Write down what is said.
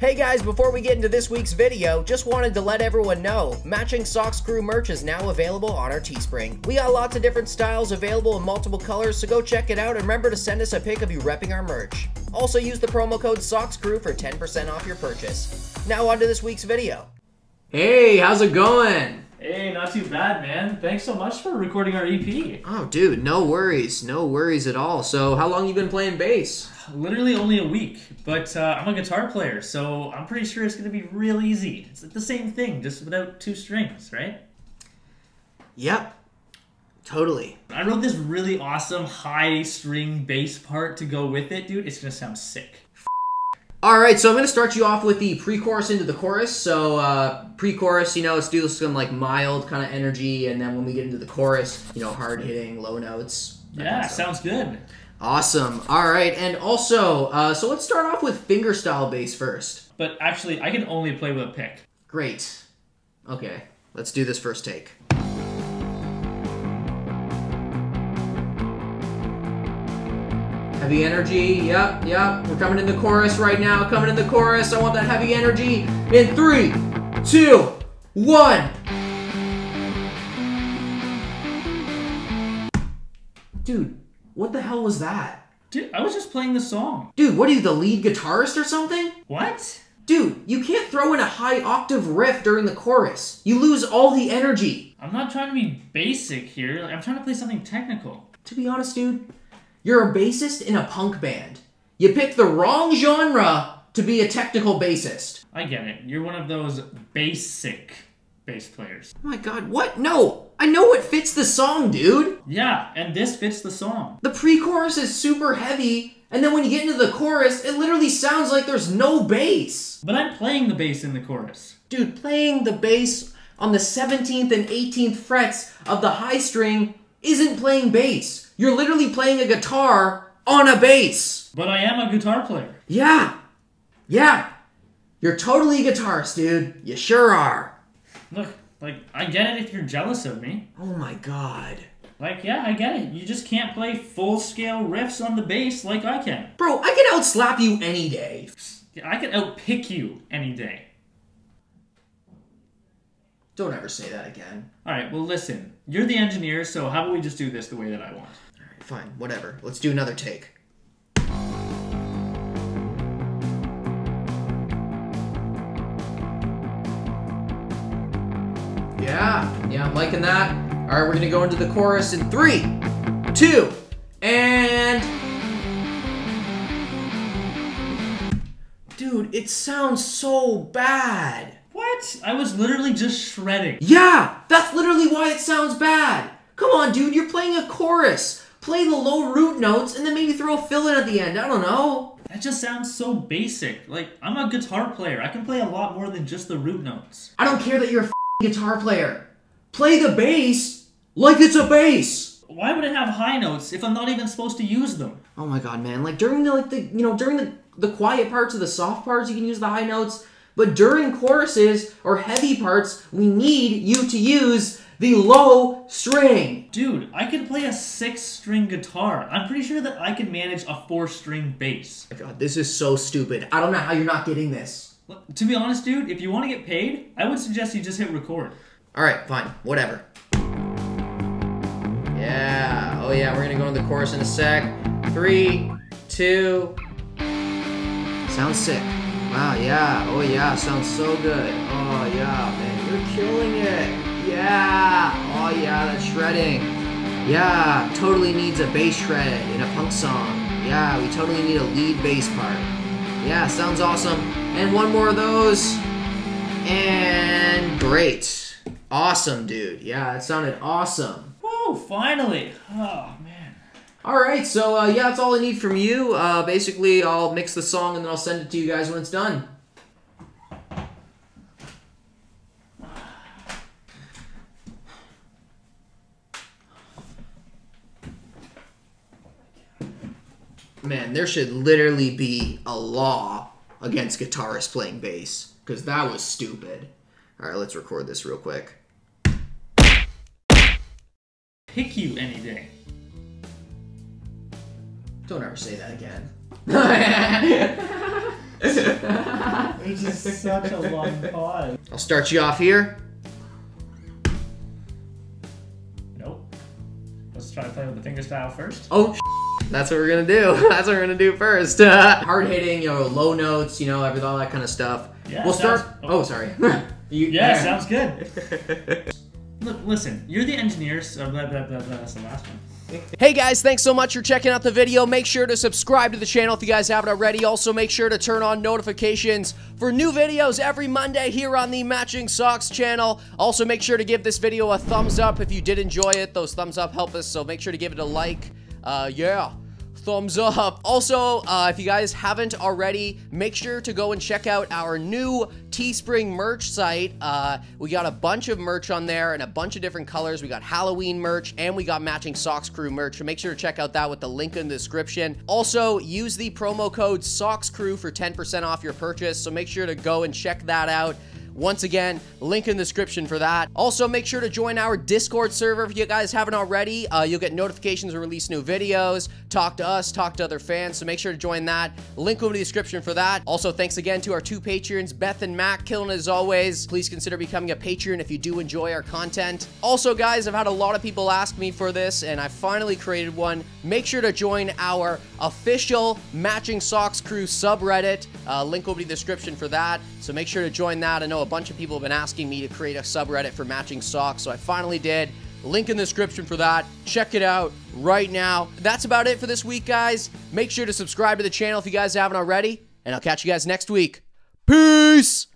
Hey guys, before we get into this week's video, just wanted to let everyone know, matching Sox Crew merch is now available on our Teespring. We got lots of different styles available in multiple colors, so go check it out and remember to send us a pic of you repping our merch. Also use the promo code SOCKSCREW for 10% off your purchase. Now on to this week's video. Hey, how's it going? Hey, not too bad, man. Thanks so much for recording our EP. Oh, dude, no worries, no worries at all. So, how long you been playing bass? Literally only a week, but uh, I'm a guitar player, so I'm pretty sure it's gonna be real easy. It's the same thing, just without two strings, right? Yep, totally. I wrote this really awesome high string bass part to go with it, dude. It's gonna sound sick. All right, so I'm gonna start you off with the pre-chorus into the chorus. So, uh, pre-chorus, you know, let's do some like mild kind of energy, and then when we get into the chorus, you know, hard hitting, low notes. Yeah, sounds good. Awesome. All right, and also, uh, so let's start off with fingerstyle bass first. But actually, I can only play with a pick. Great. Okay, let's do this first take. Heavy energy, yep, yep. We're coming in the chorus right now, coming in the chorus. I want that heavy energy in three, two, one. Dude, what the hell was that? Dude, I was just playing the song. Dude, what are you, the lead guitarist or something? What? Dude, you can't throw in a high octave riff during the chorus. You lose all the energy. I'm not trying to be basic here. I'm trying to play something technical. To be honest, dude, you're a bassist in a punk band. You picked the wrong genre to be a technical bassist. I get it. You're one of those basic bass players. Oh my god, what? No! I know it fits the song, dude! Yeah, and this fits the song. The pre chorus is super heavy, and then when you get into the chorus, it literally sounds like there's no bass. But I'm playing the bass in the chorus. Dude, playing the bass on the 17th and 18th frets of the high string isn't playing bass. You're literally playing a guitar on a bass. But I am a guitar player. Yeah. Yeah. You're totally a guitarist, dude. You sure are. Look, like, I get it if you're jealous of me. Oh my god. Like, yeah, I get it. You just can't play full scale riffs on the bass like I can. Bro, I can outslap you any day. I can outpick you any day. Don't ever say that again. Alright, well, listen. You're the engineer, so how about we just do this the way that I want? Alright, fine, whatever. Let's do another take. Yeah, yeah, I'm liking that. Alright, we're gonna go into the chorus in three, two, and. Dude, it sounds so bad. What? I was literally just shredding. Yeah, that's literally why it sounds bad. Come on, dude, you're playing a chorus. Play the low root notes and then maybe throw a fill in at the end. I don't know. That just sounds so basic. Like, I'm a guitar player. I can play a lot more than just the root notes. I don't care that you're a guitar player. Play the bass like it's a bass. Why would it have high notes if I'm not even supposed to use them? Oh my god, man! Like during the like the you know during the the quiet parts or the soft parts, you can use the high notes. But during choruses or heavy parts, we need you to use the low string. Dude, I can play a six string guitar. I'm pretty sure that I can manage a four string bass. Oh god, this is so stupid. I don't know how you're not getting this. To be honest, dude, if you want to get paid, I would suggest you just hit record. All right, fine, whatever. Yeah. Oh yeah, we're gonna go into the chorus in a sec. Three, two. Sounds sick. Wow. Yeah. Oh yeah. Sounds so good. Oh yeah, man, you're killing it. Yeah. Oh yeah, that's shredding. Yeah. Totally needs a bass shred in a punk song. Yeah. We totally need a lead bass part. Yeah. Sounds awesome. And one more of those. And great. Awesome, dude. Yeah, it sounded awesome. Whoa, finally. Oh. All right, so uh, yeah, that's all I need from you. Uh, basically, I'll mix the song and then I'll send it to you guys when it's done. Man, there should literally be a law against guitarists playing bass because that was stupid. All right, let's record this real quick. Pick you any day. Don't ever say that again. It's just such a long pause. I'll start you off here. Nope. Let's try to play with the finger style first. Oh, that's what we're gonna do. That's what we're gonna do first. Hard hitting, you know, low notes, you know, everything, all that kind of stuff. Yeah, we'll start. sounds- Oh, sorry. you, Yeah, sounds good. Look, listen, you're the engineer, so blah, blah, blah, blah, that's the last one. Hey guys, thanks so much for checking out the video. Make sure to subscribe to the channel if you guys haven't already. Also, make sure to turn on notifications for new videos every Monday here on the Matching Sox channel. Also, make sure to give this video a thumbs up if you did enjoy it. Those thumbs up help us, so make sure to give it a like. Uh, yeah. Thumbs up. Also, uh, if you guys haven't already, make sure to go and check out our new Teespring merch site. Uh, we got a bunch of merch on there and a bunch of different colors. We got Halloween merch and we got matching Sox Crew merch. So make sure to check out that with the link in the description. Also, use the promo code Socks Crew for 10% off your purchase. So make sure to go and check that out. Once again, link in the description for that. Also, make sure to join our Discord server if you guys haven't already. Uh, you'll get notifications when we release new videos, talk to us, talk to other fans, so make sure to join that. Link in the description for that. Also, thanks again to our two Patreons, Beth and Mac, killing it as always. Please consider becoming a Patreon if you do enjoy our content. Also, guys, I've had a lot of people ask me for this, and I finally created one. Make sure to join our official Matching Sox Crew subreddit. Uh, link will be in the description for that. So make sure to join that. I know a bunch of people have been asking me to create a subreddit for matching socks, so I finally did. Link in the description for that. Check it out right now. That's about it for this week, guys. Make sure to subscribe to the channel if you guys haven't already, and I'll catch you guys next week. Peace!